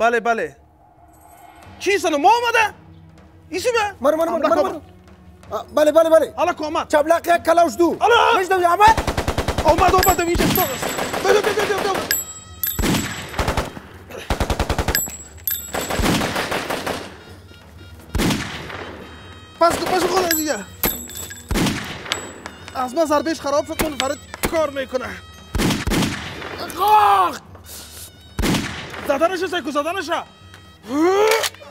بله بله چی سنو ما آمده ایسی به مرو مرو مرو مرو کن. بله بله بله حالا که آمد چبلق یک کلاوش دو حالا. مجدم عمل آمد آمد اینجا سو بده بده بده بده پس پس خود دیگه از من ضربهش خراب شد من فرد کار می‌کنه آخ! زدنش سیکو زدنش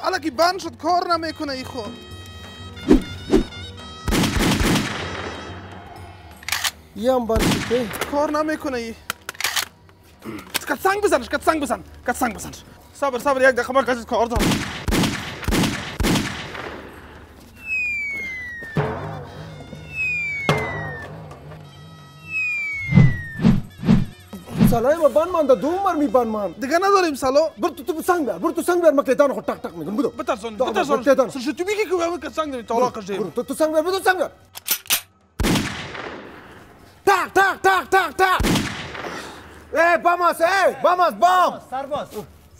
حالا که بند شد کار نمی‌کنه ای خود یه هم بند شده کار نمی‌کنه ای. کت سنگ بزنش کت سنگ بزن کت سنگ بزن صبر صبر یک دقیقه من کسی کار دارم سلای ما بند مانده دو مرمی بند مان دیگه نداریم سلو برو تو تو سنگ بیار برو تو سنگ بیار من کلیدان خود تک تک میکنم بدو بترسون دارم، بترسون کلیدان. سر تو میگی که همه کت سنگ داریم طلاقش برو داریم تو تو سنگ بیار بدو سنگ بیار تک تک تک تک تک ای باماس ای باماس بام سرباز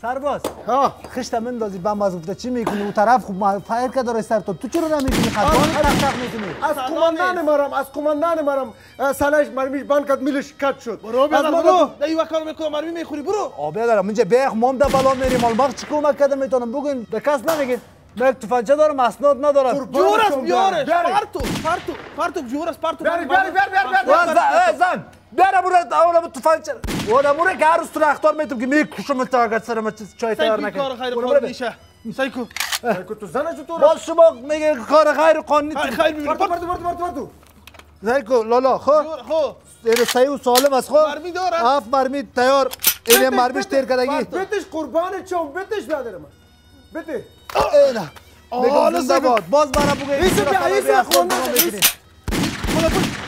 سرباز. ها. خشت مندازی بم از گفته چی می‌کنی؟ اون طرف خوب فایر که داره سر تو تو چرا نمی‌کنی تق تق می‌کنی از کماندان مرم از کماندان مرم سالش مرمیش بند کرد میلش کت شد. برو بیادر برو. نه این کار می‌کنم مرمی می‌خوری برو. آبه دارم. اینجا بیخ مام ده بلا میریم. آلماق چی کمک کرده می‌تونم؟ بگوین به کس نمیگین من تفنگچه دارم اسناد ندارم. جورس بیارش. پارتو پارتو پارتو جورس پارتو بیاری، بیاری، بیاری، بیاری، بیاری. و زن. بیارم اون اون تفنگچه اون اون که هر روز تو رختار می‌تونم که می‌کشم تا اگر سر ما چیز چای تیار سیکو کار خیر قانونی. میشه سیکو تو زنش تو باز شما میگه کار غیر قانونی خیر خیر می‌بینی پارتو پارتو پارتو پارتو پارتو زیکو لالا خو خو این صحیح و سالم است خو مرمی داره؟ هفت مرمی تیار این مرمیش تیر کردگی بتش قربان چون بتش بیادر من بته اینا زنده سیکو. باد باز برا بگو این چرا بیا، خونه.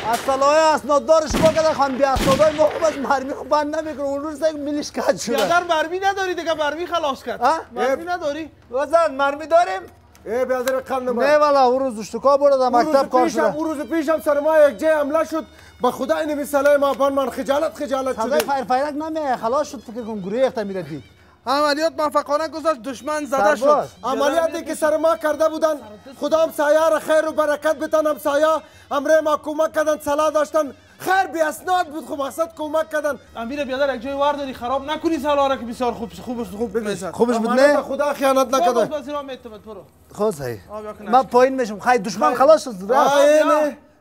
از صلاح اسناد دار شما کده خان بی اسنادای ما خوب از مرمی خوب بند نمی‌کنه اون روز یک میلیش کج شده بیادر مرمی نداری دیگه مرمی خلاص کرد؟ مرمی نداری وزن مرمی داریم ای بیادر قند نه من والا اون روز اشتکا مکتب کار پیشم شده اون روز پیشم سر ما یک جای حمله شد به خدا این مثاله ما بان من خجالت خجالت خدای شده فایر فایرک نمیه خلاص شد فکر کن گریخت میردی عملیات موفقانه گذشت دشمن زده شد. عملیاتی که سر ما کرده بودن خدا هم سایه را خیر و برکت بتن هم سایه امره ما کمک کردن سلاح داشتن. خیر بی اسناد بود خب مقصد کمک کردن. امیر بیادر یک جای وار داری خراب نکنی سالاره که بسیار خوب خوب خوب خوبش بود نه؟ خدا خیانت را صحیح آب یا که من پایین میشم. خیلی دشمن خلاص شد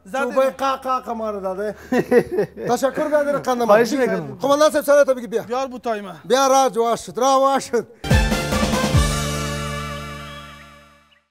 زده. چوبه قاقا قمار داده تشکر بیادر قندم خواهش می‌کنم. کماندان صاحب سلامت بگی بیا بیار بود تایمه بیا راج واش شد را واش شد